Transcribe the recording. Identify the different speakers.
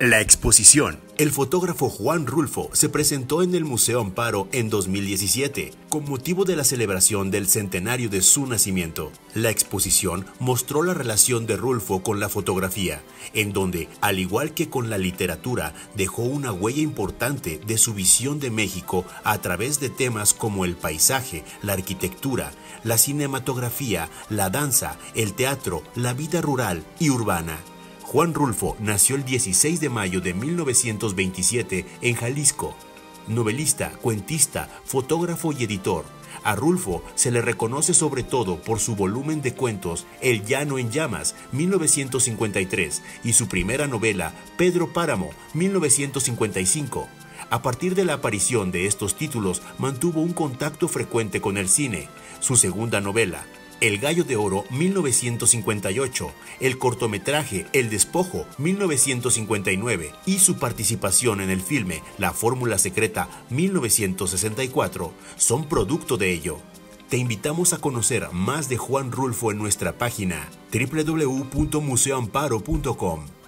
Speaker 1: La exposición El fotógrafo Juan Rulfo se presentó en el Museo Amparo en 2017 con motivo de la celebración del centenario de su nacimiento. La exposición mostró la relación de Rulfo con la fotografía, en donde, al igual que con la literatura, dejó una huella importante de su visión de México a través de temas como el paisaje, la arquitectura, la cinematografía, la danza, el teatro, la vida rural y urbana. Juan Rulfo nació el 16 de mayo de 1927 en Jalisco. Novelista, cuentista, fotógrafo y editor. A Rulfo se le reconoce sobre todo por su volumen de cuentos El Llano en Llamas, 1953, y su primera novela Pedro Páramo, 1955. A partir de la aparición de estos títulos, mantuvo un contacto frecuente con el cine. Su segunda novela, el Gallo de Oro 1958, el cortometraje El Despojo 1959 y su participación en el filme La Fórmula Secreta 1964 son producto de ello. Te invitamos a conocer más de Juan Rulfo en nuestra página www.museoamparo.com.